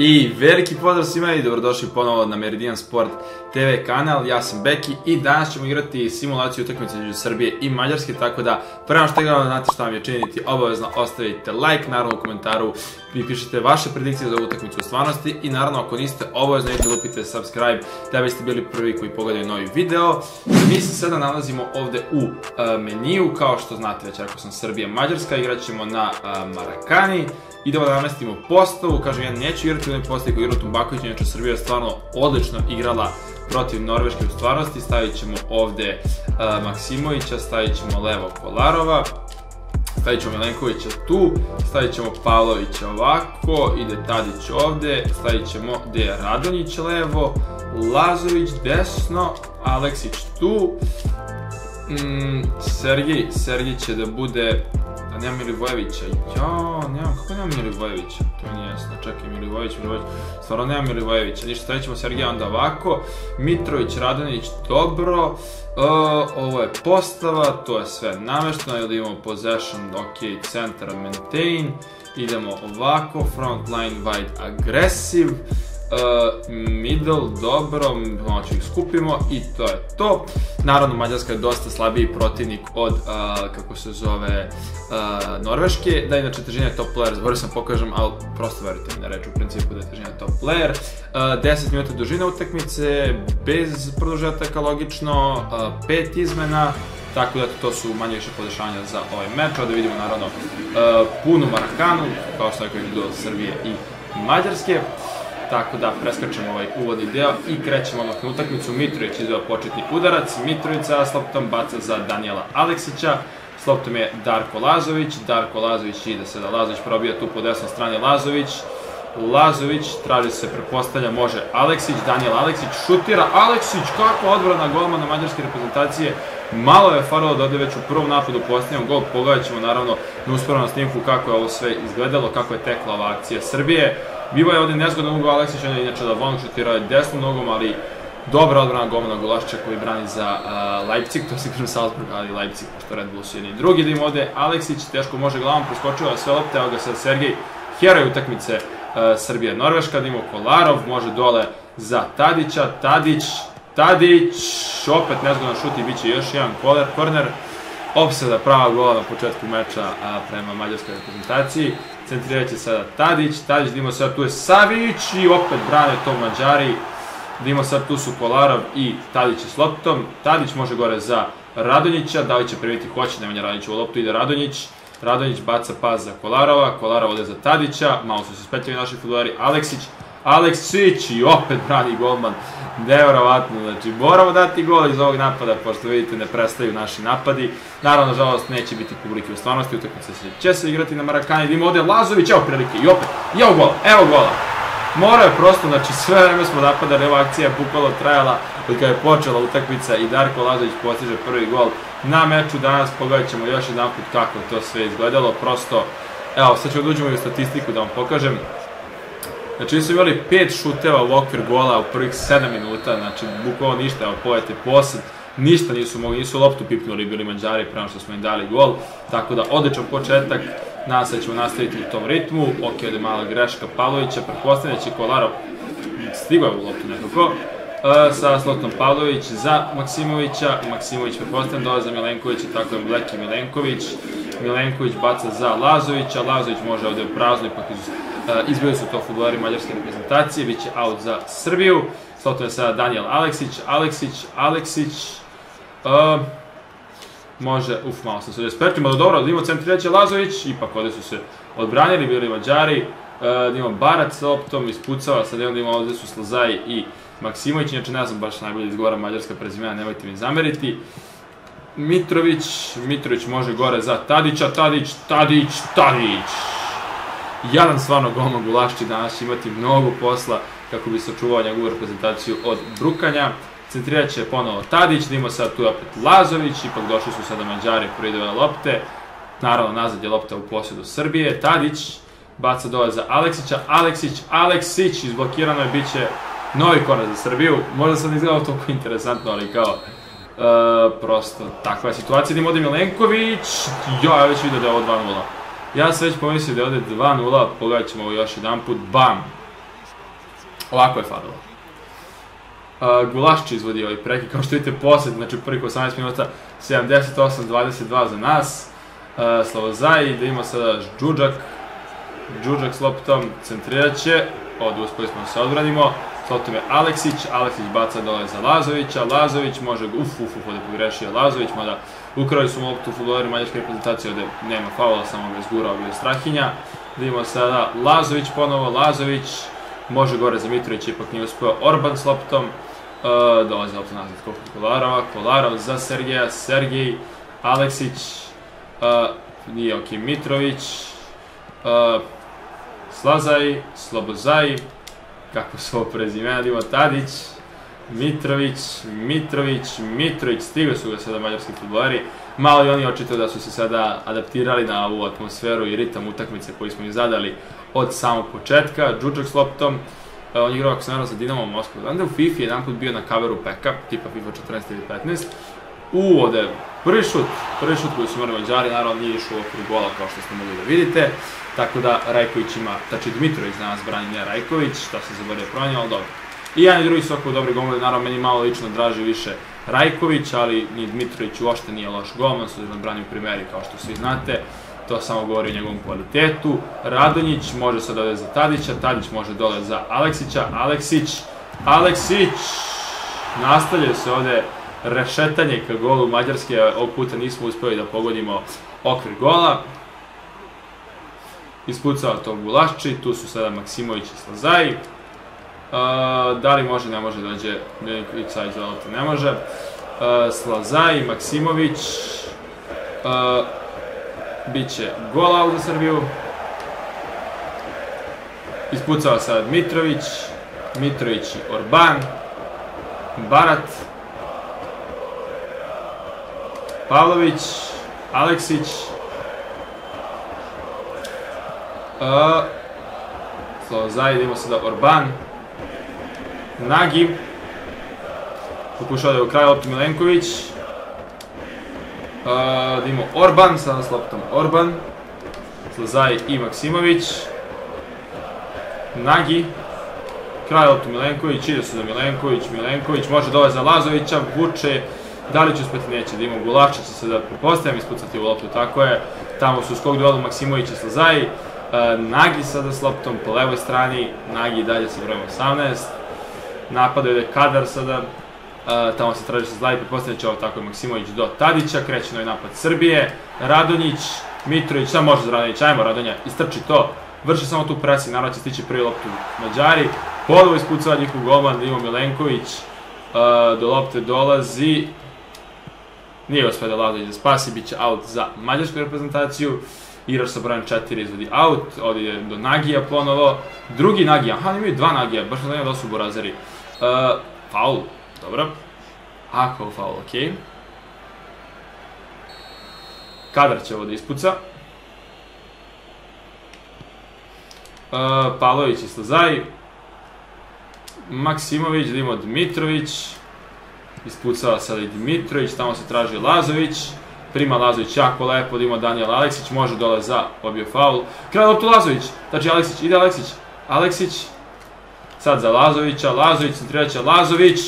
I veliki pozdrav svima i dobrodošli ponovo na Meridian Sport TV kanal, ja sam Beki i danas ćemo igrati simulaciju utakmice između Srbije i Mađarske, tako da prema što igramo, znate šta vam je činiti, obavezno ostavite like, naravno u komentaru vi pišete vaše predikcije za utakmicu u stvarnosti i naravno ako niste, obavezno idete lupite subscribe. Da biste bili prvi koji pogledaju novi video. Mi se sada nalazimo ovde u uh, meniju, kao što znate već rekao sam Srbija Mađarska, igrat ćemo na uh, Marakani, idemo da namestimo postavu, kažem ja neću igrati u jednoj postavi koju igra Tumbaković, inače Srbija je stvarno odlično igrala protiv Norveške u stvarnosti, stavit ćemo ovde uh, Maksimovića, stavit ćemo levo Kolarova, stavit ćemo Milenkovića tu, stavit ćemo Pavlovića ovako, ide Tadić ovde, stavit ćemo Deja Radonjić levo, Lazović desno, Aleksić tu, mm, Sergij, Sergij će da bude Nema Milivojevića. Jo, nema, kako nema Milivojevića? To nije jasno. Čekaj, Milivojević, Milivojević. Stvarno nema Milivojevića. Ništa, stavit ćemo Sergeja onda ovako. Mitrović, Radonić, dobro. Uh, ovo je postava, to je sve namešteno. Ili imamo possession, ok, centar, maintain. Idemo ovako, front line wide, aggressive. Uh, middle, dobro, znači ih skupimo i to je to. Naravno, Mađarska je dosta slabiji protivnik od, kako se zove, Norveške, da inače težina je top player, zaboravio sam pokažem, ali prosto verujte mi na reč u principu da je težina top player. Uh, 10 minuta dužina utakmice, bez produžetaka logično, uh, 5 izmena, tako da to su manje više podešanja za ovaj meč, da vidimo naravno uh, punu Marakanu, kao što je koji do Srbije i Mađarske. Tako da preskačemo ovaj uvodni deo i krećemo odmah na utakmicu. Mitrović izveo početni udarac, Mitrovica s loptom baca za Danijela Aleksića, s loptom je Darko Lazović, Darko Lazović ide se da Lazović probija tu po desnoj strani Lazović, Lazović, traži se, prepostavlja, može Aleksić, Daniel Aleksić, šutira, Aleksić, kakva odbrana golmana mađarske reprezentacije, malo je faralo da ode već u prvom napadu posljednjom gol, pogledat ćemo naravno na usporanom snimku kako je ovo sve izgledalo, kako je tekla ova akcija Srbije, Biva je ovde nezgodno ugo Aleksić, on je inače da von šutirao desnom nogom, ali dobra odbrana golmana Gulašića koji brani za uh, Leipzig, to se kažem Salzburg, ali Leipzig, pošto Red Bull su jedni drugi, da im ovde Aleksić teško može glavom, preskočio sve lopte, evo ga sad Sergej, heroj utakmice uh, Srbija-Norveška, da ima Kolarov, može dole za Tadića, Tadić, Tadić, opet nezgodan šut i bit će još jedan korner, opsada prava gola na početku meča a, prema mađarskoj reprezentaciji. Centrirat će sada Tadić, Tadić ima sad tu je Savić i opet brane to Mađari. Ima sad tu su Kolarov i Tadić s loptom. Tadić može gore za Radonjića, da li će prviti hoće, Nemanja Radonjić u loptu, ide Radonjić. Radonjić baca pas za Kolarova, Kolarov ode za Tadića, malo su se spetljali naši futbolari, Aleksić, Aleksić i opet brani golman. Nevjerovatno, znači moramo dati gol iz ovog napada, pošto vidite ne prestaju naši napadi. Naravno, žalost, neće biti publike u stvarnosti, utakmica se će se igrati na Marakani, ima ovde Lazović, evo prilike, i opet, evo gola, evo gola. Mora je prosto, znači sve vreme smo napadali, ova akcija bukvalo trajala od kada je počela utakmica i Darko Lazović postiže prvi gol na meču danas, pogledat ćemo još jedan put kako to sve izgledalo, prosto, evo, sad ću da uđemo i u statistiku da vam pokažem, Znači, mi smo imali pet šuteva u okvir gola u prvih 7 minuta, znači, bukvalo ništa, evo, pojete posad, ništa nisu mogli, nisu loptu pipnuli, bili mađari prema što smo im dali gol, tako da odličan početak, nas da ćemo nastaviti u tom ritmu, ok, ovde mala greška Pavlovića, pretpostavljajući Kolarov stigao u loptu nekako, Uh, sa Slotom Pavlović za Maksimovića, Maksimović pretpostavljam dolaze za Milenkovića, tako je Mleki Milenković, Milenković baca za Lazovića, Lazović može ovde u prazno, ipak iz E, izbili su to futbolari mađarske reprezentacije, bit će out za Srbiju. Sloto je sada Daniel Aleksić, Aleksić, Aleksić, uh, može, uf, malo sam se despertimo, ali dobro, da imamo centrireće Lazović, ipak ovde su se odbranili, bili Mađari, uh, da imamo Barat sa loptom, ispucava, sad onda imamo ovde su Slazaj i Maksimović, inače ne znam baš najbolje izgovara mađarska prezimena, nemojte mi zameriti. Mitrović, Mitrović može gore za Tadića, Tadić, Tadić, Tadić jadan stvarno golman Gulašći danas će imati mnogo posla kako bi sačuvao njegovu reprezentaciju od brukanja. Centrirat će ponovo Tadić, da ima sad tu opet Lazović, ipak došli su sada Mađari prvi lopte. Naravno, nazad je lopta u posjedu Srbije. Tadić baca dole za Aleksića. Aleksić, Aleksić, izblokirano je, bit će novi korak za Srbiju. Možda sad izgledao toliko interesantno, ali kao Uh, prosto takva je situacija. Ima ovde Milenković. Jo, ja već vidio da je ovo 2-0. Ja sam već pomislio da je ovde 2-0, pogledat ćemo ovo još jedan put, bam! Ovako je falilo. Uh, Gulašči izvodi ovaj preki, kao što vidite posled, znači prvih 18 minuta, 78-22 za nas. Uh, Slavozaj, da ima sada Džuđak, Džuđak s loptom, centrirat će, ovdje uspeli smo da se odbranimo, s loptom je Aleksić, Aleksić baca dole za Lazovića, Lazović može, uf, uf, uf, ovdje pogrešio Lazović, mada ukrali su loptu futboleri mađarske reprezentacije, ovdje nema faula, samo ga izgurao bio Strahinja. Da imamo sada Lazović ponovo, Lazović, može gore za Mitrović, ipak nije uspio Orban s loptom, uh, dolazi lopta nazad kod Kolarova, Kolarov za Sergeja, Sergej, Aleksić, uh, nije ok, Mitrović, uh, Slazaj, Slobozaj, kako su ovo prezimena, da Tadić, Mitrović, Mitrović, Mitrović, stigli su ga sada mađarski futbolari. Malo i oni očito da su se sada adaptirali na ovu atmosferu i ritam utakmice koji smo im zadali od samog početka. Džuđak s loptom, e, on igrao ako se naravno za Dinamo Moskvu. Znam da u FIFA jedan put bio na coveru peka, tipa FIFA 14 ili 15. U, ovde prvi šut, prvi šut koji su imali Mađari, naravno nije išao u gola kao što ste mogli da vidite. Tako da Rajković ima, znači Dmitrović danas brani, ne Rajković, šta se zaboravio promenio, ali dobro. I jedan i drugi su oko dobri golmani, naravno meni malo lično draži više Rajković, ali ni Dmitrović uopšte nije loš golman, su da brani u primeri kao što svi znate. To samo govori o njegovom kvalitetu. Radonjić može sad dole za Tadića, Tadić može dole za Aleksića, Aleksić, Aleksić! Nastavlja se ovde rešetanje ka golu Mađarske, ovog puta nismo uspeli da pogodimo okvir gola. Ispucao to Gulašči, tu su sada Maksimović i Slazaj. Uh, da li može, ne može dođe Milinković sa izvolite, ne može. Uh, Slazaj, Maksimović. Uh, biće gol out za Srbiju. Ispucao sad Mitrović. Mitrović i Orban. Barat. Pavlović. Aleksić. Uh, Slozaj, idemo sada Orban. Nagi. Pokušao da je u kraju loptu Milenković. Uh, da imamo Orban, sada s loptom Orban. Slazaj i Maksimović. Nagi. Kraj loptu Milenković, ide se za Milenković, Milenković može dole za Lazovića, vuče, da li će uspeti neće, da ima Gulačić se da prepostavljam ispucati u loptu, tako je. Tamo su skog duelu Maksimović i Slazaj. Uh, Nagi sada s loptom po levoj strani, Nagi dalje sa brojem 18 napadaju da je Kadar sada, uh, tamo se traži i pretpostavljaju će ovo tako je Maksimović do Tadića, kreće novi napad Srbije, Radonjić, Mitrović, šta može za Radonjić, ajmo Radonja, istrči to, vrši samo tu presi, naravno će stići prvi loptu Mađari, podovo ispucava njihov golman, Ivo Milenković, uh, do lopte dolazi, nije uspio da Ladović da spasi, bit će out za mađarsku reprezentaciju, igrač sa brojem 4 izvodi out, ovdje do Nagija ponovo, drugi Nagija, aha, imaju dva Nagija, baš ne znam da su Borazeri, Uh, faul, dobro. Ako faul, okej. Okay. Kadar će ovo da ispuca. Uh, Pavlović i Slazaj. Maksimović, da imamo Dmitrović. Ispucava sada i Dmitrović, tamo se traži Lazović. Prima Lazović jako lepo, da ima Daniel Aleksić, može dole za, obio faul. Kraj loptu Lazović, znači Aleksić, ide Aleksić. Aleksić, sad za Lazovića, Lazović, centriraće Lazović,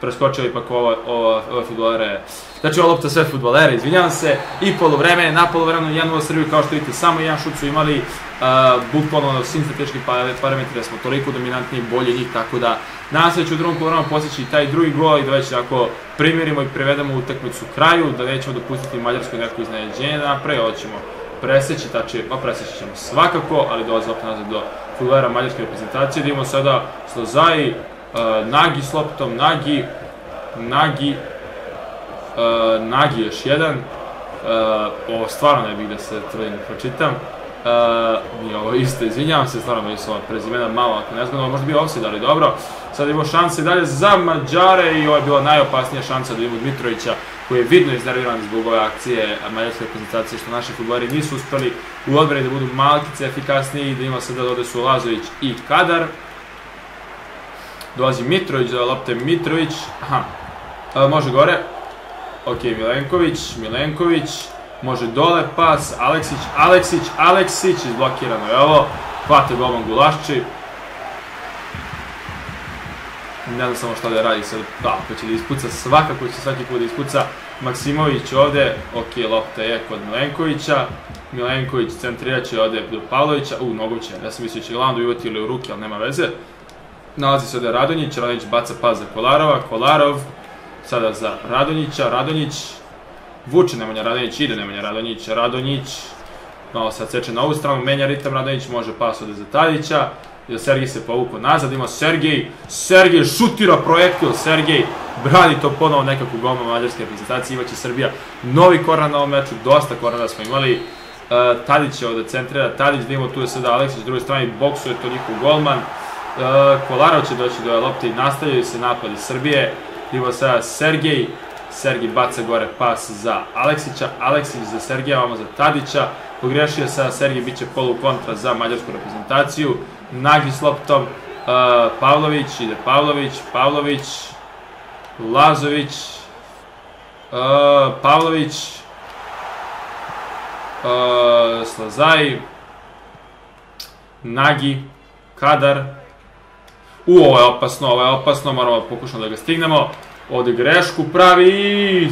preskočio ipak ova, ova, ova futbolere, znači ova lopta sve futbolere, izvinjavam se, i polovreme, na polovremenu 1-0 Srbiju, kao što vidite, samo jedan šut su imali, uh, bukvalno svim statičkim parametrima smo toliko dominantni, bolje njih, tako da nadam se da će u drugom polovremenu posjeći taj drugi gol i da već ako primirimo i prevedemo utakmicu kraju, da nećemo dopustiti Mađarskoj neko iznenađenje da napravi, ovo ćemo preseći, tači, pa preseći ćemo svakako, ali dolazi opet nazad do futbolera mađarske reprezentacije, da imamo sada Slozaj, uh, Nagi s loptom, Nagi, Nagi, Nagi još jedan, ovo stvarno ne bih da se trudim da pročitam, Uh, nije ovo isto, izvinjavam se, stvarno mi su prezimena malo, ako ne znam, možda bi offside, ali dobro. Sad imamo šanse dalje za Mađare i ovo je bila najopasnija šansa da imamo Dmitrovića koji je vidno iznerviran zbog ove akcije mađarske reprezentacije što naši futboleri nisu uspeli u odbrani da budu malkice efikasniji da ima sada da su Lazović i Kadar. Dolazi Mitrović, da lopte Mitrović, aha, A, može gore, ok, Milenković, Milenković, može dole pas, Aleksić, Aleksić, Aleksić, izblokirano je ovo, hvate golman Gulašči. ne znam samo šta da radi sad, da, ako će da ispuca, svakako će svaki put da ispuca, Maksimović ovde, ok, lopta je kod Milenkovića, Milenković centrirat će ovde do Pavlovića, u, nogom će, ja sam mislio da će Landu uvati ili u ruke, ali nema veze. Nalazi se ovde Radonjić, Radonjić baca pas za Kolarova, Kolarov, sada za Radonjića, Radonjić, vuče Nemanja Radonjić, ide Nemanja Radonjić, Radonjić, malo sad seče na ovu stranu, menja ritam Radonjić, može pas Tadića, i Sergij se povuko nazad, ima Sergej, Sergej šutira projektil, Sergej brani to ponovo nekako golma mađarske reprezentacije, imaće Srbija novi koran na ovom meču, dosta korana smo imali, uh, Tadić je ovde centrira, Tadić da tu je sada Aleksić, s druge strane boksuje to njihov golman, uh, Kolarov će doći do lopte i nastavljaju se napadi Srbije, ima sada Sergej, Sergij baca gore pas za Aleksića, Aleksić za Sergeja, ovamo za Tadića, pogrešio sa Sergij, bit će polu kontra za mađarsku reprezentaciju, Nagi s loptom, uh, Pavlović, ide Pavlović, Pavlović, Lazović, uh, Pavlović, uh, Slazaj, Nagi, Kadar, u, ovo je opasno, ovo je opasno, moramo pokušati da ga stignemo, ovde grešku pravi,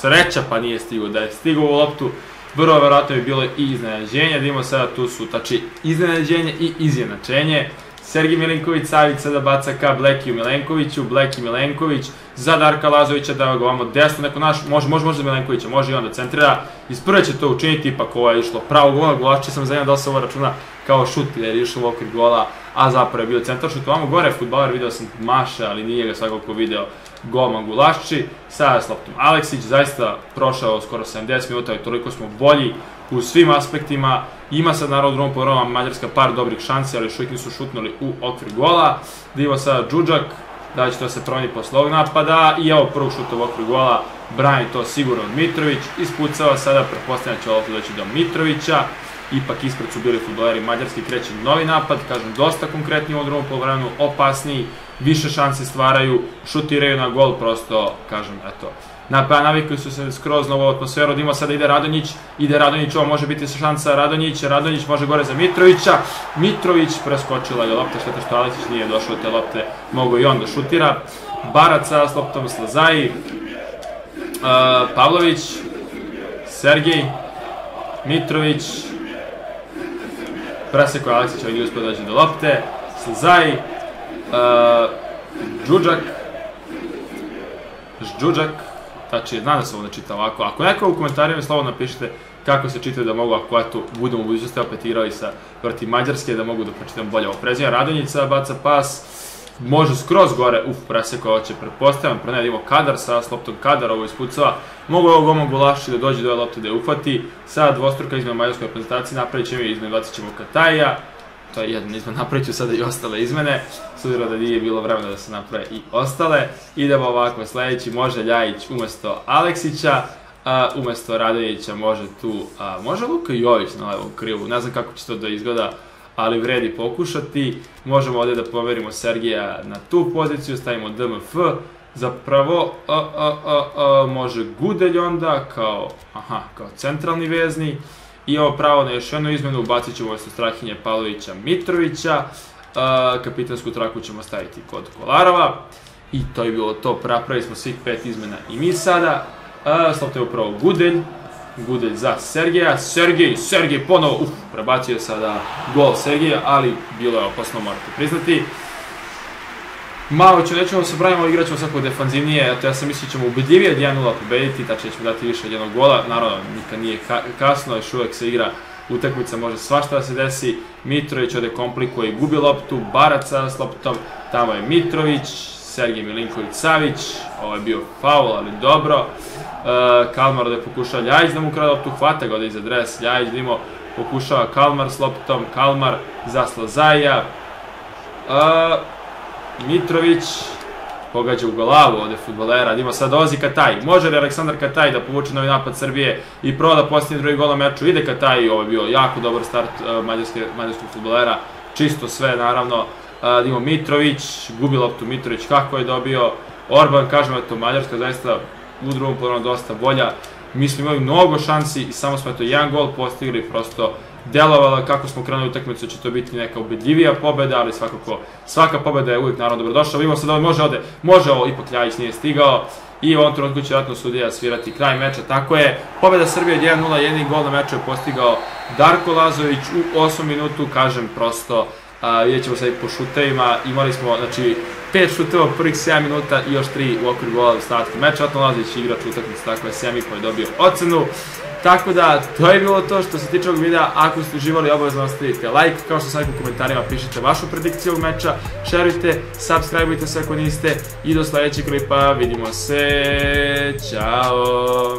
sreća pa nije stigao, da je stigao u loptu, vrlo verovatno bi bilo i iznenađenje, da imamo sada tu su, znači, iznenađenje i izjednačenje. Sergij Milenković Savić sada baca ka Blekiju Milenkoviću, Bleki Milenković za Darka Lazovića da ga ovamo desno, neko naš, može, može, može Milenkovića, može i on da centrira, iz prve će to učiniti, ipak ovo je išlo pravo gola, golači sam zanimljiv da se ovo računa kao šut, jer je išlo u gola, a zapravo je bio centar šut, ovamo gore futbaler, video sam Maša, ali nije ga svakako video golman Gulašči, sada s loptom Aleksić, zaista prošao skoro 70 minuta i toliko smo bolji u svim aspektima, ima sad naravno drugom porovom Mađarska par dobrih šansi, ali još uvijek nisu šutnuli u okvir gola, Divo sada Džuđak, da će to se promeni posle ovog napada? I evo prvog šuta u okvir gola, brani to sigurno Mitrović, ispucava sada, prepostavljam će ovo doći do Mitrovića, ipak ispred su bili futboleri Mađarski, kreće novi napad, kažem, dosta konkretni u drugom polovremenu, opasniji, više šanse stvaraju, šutiraju na gol, prosto, kažem, eto, na pa navikli su se skroz na ovu atmosferu, da sada ide Radonjić, ide Radonjić, ovo može biti šansa Radonjić, Radonjić može gore za Mitrovića, Mitrović preskočila je lopta, šteta što Aleksić nije došao do te lopte, mogo i on da šutira, Baraca s loptom Slazaji, uh, Pavlović, Sergej, Mitrović, preseko Aleksić, ovaj nije uspio dođe do lopte, Slazaji, uh, Džuđak, Žđuđak, znači, znam da se ovo čita ovako. Ako neko u komentarima slobodno napišite kako se čitaju da mogu, ako eto, budemo u budućnosti opet igrali sa protiv Mađarske, da mogu da pročitam bolje ovo prezime. Radonjica baca pas, može skroz gore, uf, preseko, ovo će pretpostavljam, pre ne kadar sa sloptom kadar, ovo ispucava, mogu ovog goma gulaši da dođe do ove lopte da je uhvati, sada dvostruka izmena mađarskoj reprezentaciji, napravit ćemo izmenu, bacit ćemo Kataja, to je jedna izmena, napravit ću sada i ostale izmene, s da nije bilo vremena da se naprave i ostale. Idemo ovako, sledeći može Ljajić umesto Aleksića, a, umesto Radovića može tu, može Luka Jović na levom krivu, ne znam kako će to da izgleda, ali vredi pokušati. Možemo ovde da pomerimo Sergeja na tu poziciju, stavimo DMF, zapravo a, a, a, a, može Gudelj onda kao, aha, kao centralni vezni, I ovo pravo na još jednu izmenu, ubacit ćemo ovo Strahinje Pavlovića Mitrovića, uh, kapitansku traku ćemo staviti kod Kolarova, i to je bilo to, napravili smo svih pet izmena i mi sada, uh, slopta je upravo Gudelj, Gudelj za Sergeja, Sergej, Sergej ponovo, uf, prebacio sada gol Sergeja, ali bilo je opasno, morate priznati. Malo ću, nećemo se branimo, igrat ćemo svako defanzivnije, eto ja sam mislio da ćemo ubedljivije 1-0 pobediti, tačnije ćemo dati više od jednog gola, naravno nikad nije ka kasno, još uvek se igra utakmica, može svašta da se desi, Mitrović ovde komplikuje i gubi loptu, Baraca s loptom, tamo je Mitrović, Sergej Milinković Savić, ovo je bio faul, ali dobro, e, Kalmar ovde pokušava Ljajić da mu krada loptu, hvata ga ovde iza dres, Ljajić da imao, pokušava Kalmar s loptom, Kalmar za Slazaja, e, Mitrović pogađa u glavu ovde futbolera, ima sad dolazi Kataj. Može li Aleksandar Kataj da povuče novi napad Srbije i proda posljednji drugi gol na meču? Ide Kataj, ovo je bio jako dobar start uh, mađarske, mađarskog futbolera, čisto sve naravno. Uh, Dimo Mitrović, gubi loptu Mitrović, kako je dobio. Orban, kažemo, eto, Mađarska zaista u drugom planu dosta bolja. mi smo imali mnogo šansi i samo smo eto jedan gol postigli, prosto delovalo kako smo krenuli utakmicu će to biti neka ubedljivija pobeda, ali svakako svaka pobeda je uvijek naravno dobrodošla. Vidimo sad da može ode, može ovo, ipak Ljajić nije stigao i u ovom trenutku će vratno sudija svirati kraj meča. Tako je, pobeda Srbije 1-0, jedni gol na meču je postigao Darko Lazović u 8 minutu, kažem prosto, a, vidjet ćemo sad i po šutevima, imali smo, znači, pet šuteva u prvih 7 minuta i još 3 u okviru gola u statku meča, Vratno Lazović igrač utakmice, tako je 7,5 je dobio ocenu. Tako da, to je bilo to što se tiče ovog videa. Ako ste uživali, obavezno ostavite like. Kao što sam u komentarima, pišite vašu predikciju ovog meča. Šerujte, subscribeujte se ako niste. I do sledećeg klipa, vidimo se. Ćao!